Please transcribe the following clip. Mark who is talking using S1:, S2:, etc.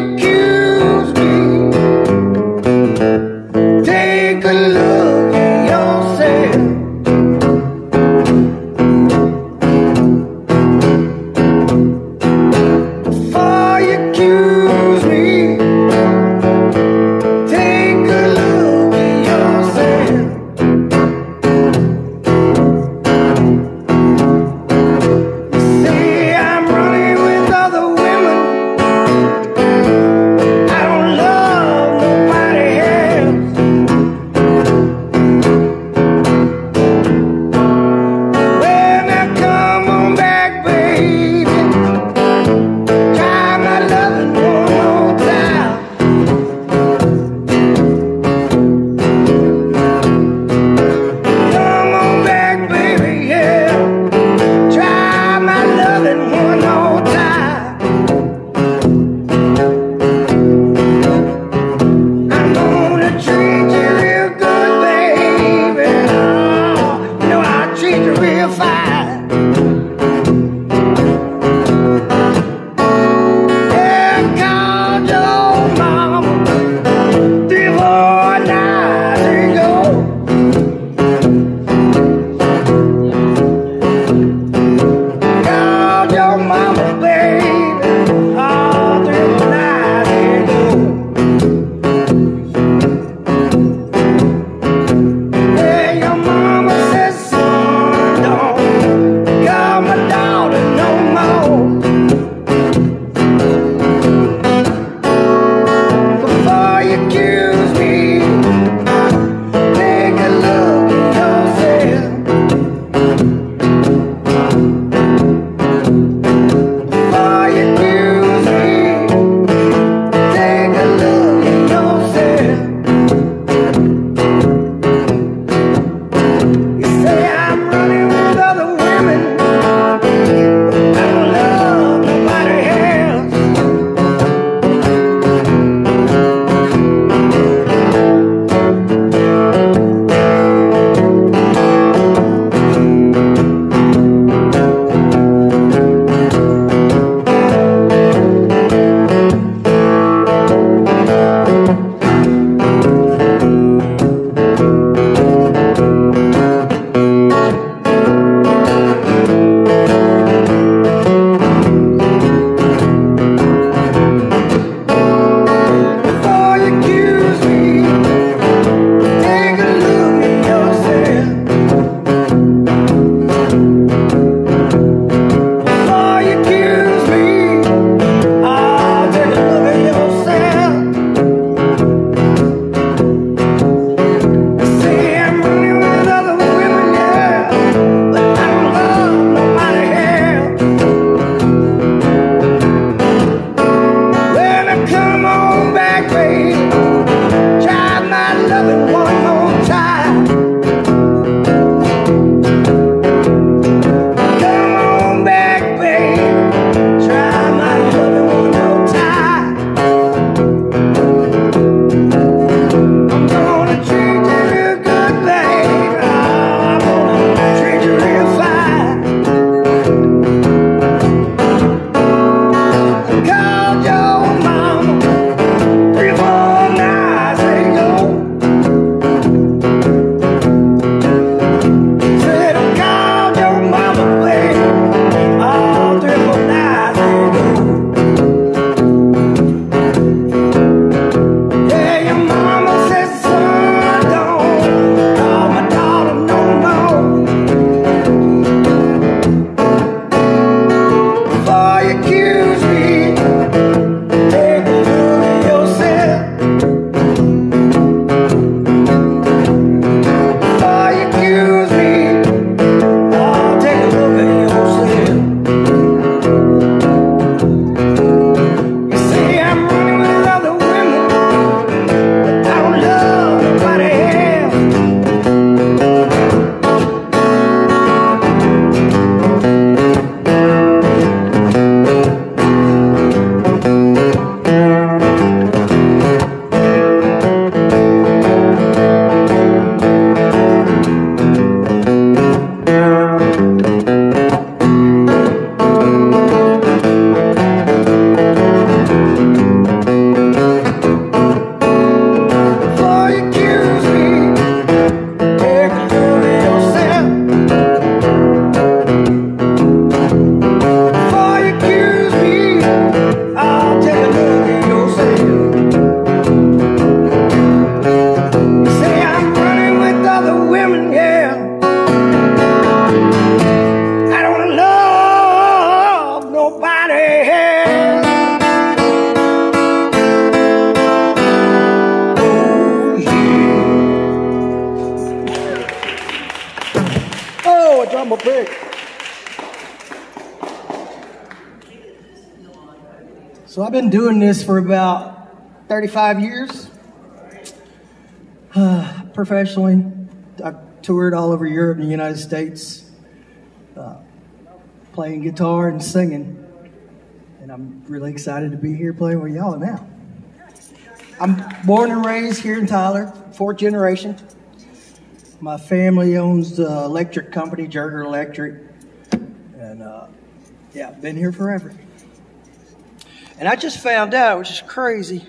S1: you. So I've been doing this for about 35 years. Uh, professionally, I've toured all over Europe and the United States, uh, playing guitar and singing. And I'm really excited to be here playing with y'all now. I'm born and raised here in Tyler, fourth generation. My family owns the electric company, Jerger Electric. And uh, yeah, been here forever. And I just found out, which is crazy,